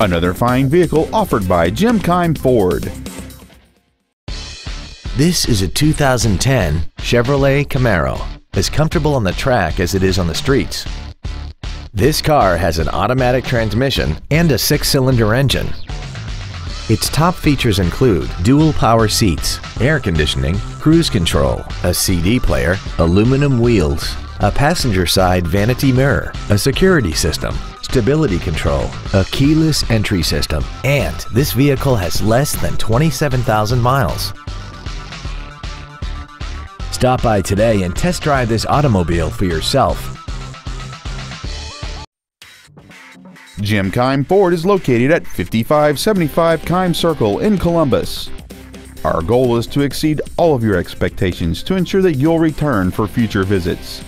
Another fine vehicle offered by Jim Keim Ford. This is a 2010 Chevrolet Camaro, as comfortable on the track as it is on the streets. This car has an automatic transmission and a six-cylinder engine. Its top features include dual power seats, air conditioning, cruise control, a CD player, aluminum wheels, a passenger side vanity mirror, a security system, stability control, a keyless entry system, and this vehicle has less than 27,000 miles. Stop by today and test drive this automobile for yourself. Jim Keim Ford is located at 5575 Keim Circle in Columbus. Our goal is to exceed all of your expectations to ensure that you'll return for future visits.